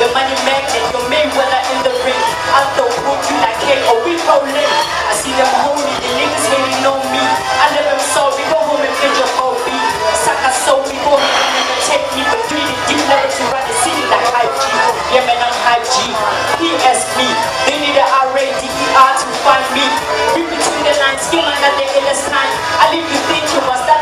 The money magnet, your Mayweather in the ring. I throw put you like KO, we go lit. I see them holding the niggas hating on me. I live them sorry, go home and get your whole beat. Suck a soul, we go home and take me for three. You never to ride city like hype G. Yeah man, I'm hype G. P.S. they need an R-A-D-E-R to find me. We between the lines, you man, at the endless time. I leave you thinking, what's that?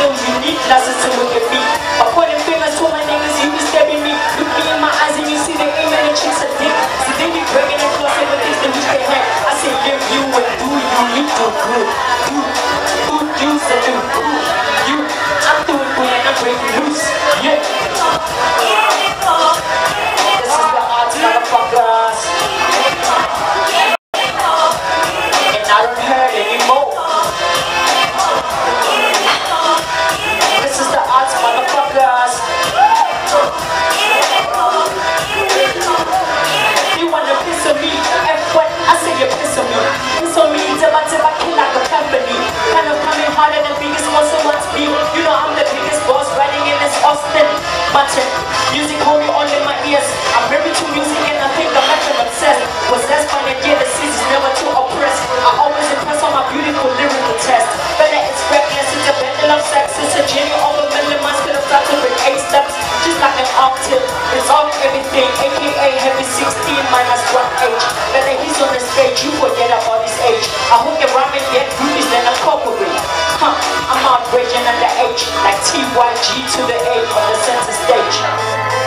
I'm big deal, you need glasses to look at me. I pointing fingers to my niggas, you be stabbing me. Look me in my eyes and you see the aim and the chicks are dick. So they be breaking it close and with things they wish they had. I say, live you and do you to do. Do, do, you say do, do. You, I'm doing good I'm breaking loose. Yeah. Octave. It's all everything, aka heavy 16 minus 1 H. But Better he's on the stage, you forget about his age. I hook rhyme and get groupies, then I cooperate. Huh, I'm outraging under H, like TYG to the A on the center stage.